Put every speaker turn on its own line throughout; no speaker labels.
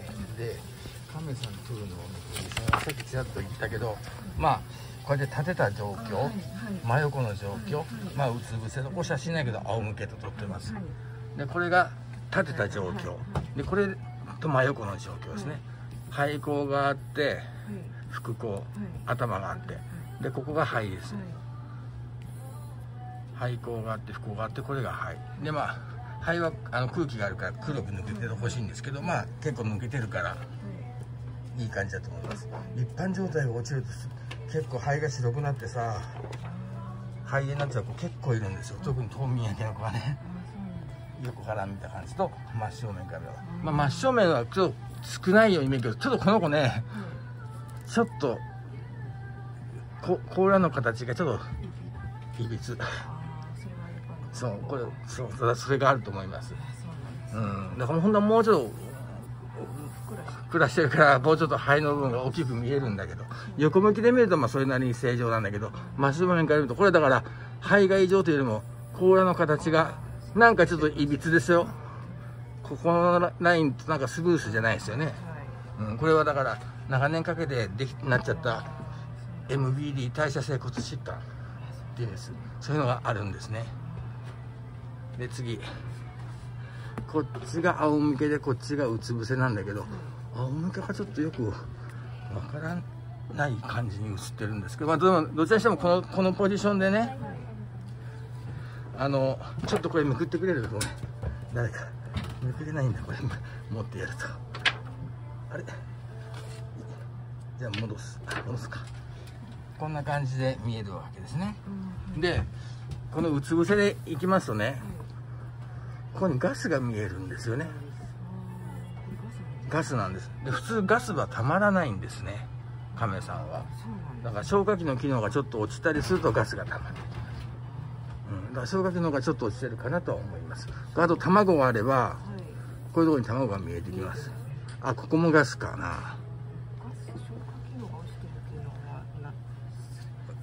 ねで亀さん取るのをさっきちらっと言ったけどまあこうやって立てた状況、真横の状況、まあうつ伏せのお写真ないけど仰向けと撮ってます、でこれが立てた状況。でこれと真横の状況ですね。背高があって腹向頭があってでここが肺です。肺高があって腹向があってこれが肺。でまあ肺はあの空気があるから黒く抜けてほしいんですけどまあ結構抜けてるからいい感じだと思います。一般状態が落ちると結構肺が白くなってさ肺炎になっちゃう子結構いるんですよ。特に冬眠焼けの子がね。横から見た感じと真正面からまあ、真正面はちょっと少ないように見えるけどちょっとこの子ねちょっとこ甲羅の形がちょっといびつ。そうこれそうそれがあると思います。うんだからほんとはもうちょっとふっくらしてるからもうちょっと肺の部分が大きく見えるんだけど横向きで見るとまあそれなりに正常なんだけど真正面から見るとこれだから肺が異常というよりも甲羅の形がなんかちょっといびつですよ。ここのラインとなんかスムースじゃないですよね、うん、これはだから長年かけてできなっちゃった MBD 代謝性骨疾患っていうんです。そういうのがあるんですねで次。こっちが仰向けでこっちがうつ伏せなんだけど仰向けがちょっとよくわからない感じに映ってるんですけど、まあ、どどちらにしてもこのこのポジションでねあのちょっとこれめくってくれるごめん誰かめくれないんだこれ持ってやると。あれ？じゃあ戻す。戻すか。こんな感じで見えるわけですね、でこのうつ伏せでいきますとね、ここにガスが見えるんですよね。ガスなんです。で普通ガスはたまらないんですね。亀さんは。だから消火器の機能がちょっと落ちたりするとガスがたまる、うん、だから消火器の方がちょっと落ちてるかなとは思います。あと卵があればこういうところに卵が見えてきます。あここもガスかな。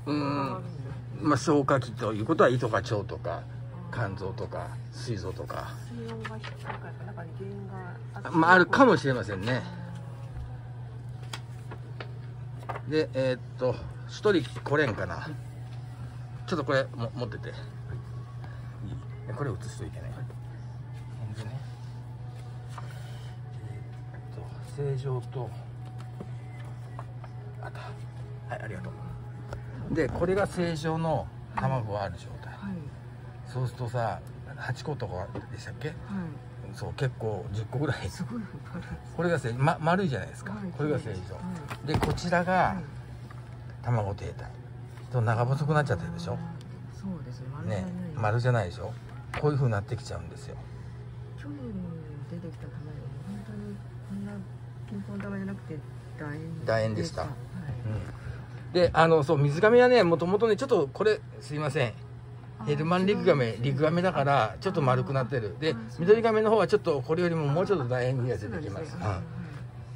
うん。まあ消火器ということは胃とか腸とか肝臓とか膵臓とか。まああるかもしれませんね。でえー、っと一人来れんかな。ちょっとこれも持ってて。これ写しといてね。でね。えー、っと正常と。あった。はいありがとう。でこれが正常の卵がある状態、はい、そうするとさ8個とかでしたっけ、はい、そう結構10個ぐらい。これが正、ま、丸いじゃないですか、はい、これが正常、でこちらが卵停滞と長細くなっちゃってるでしょ？
そうです
ね。丸じゃない。でしょ？こういうふうになってきちゃうんですよ。
去年出てきた卵本当にこんなピンポン玉じゃなくて楕円
楕円でした、はい。うん、であのそう水亀はねもともとねちょっとこれすいませんヘルマンリクガメリクガメだからちょっと丸くなってる。で緑ガメの方はちょっとこれよりももうちょっと楕円に出てきます、うん、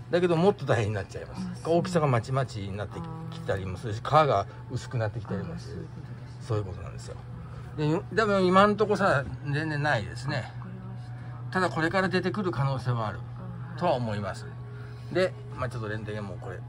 だけどもっと楕円になっちゃいます。大きさがまちまちになってきたりもするし皮が薄くなってきたりもする。そういうことなんですよ。ででも今んとこさ全然ないですね。ただこれから出てくる可能性はある。とは思います。でまあちょっとレントゲンもこれ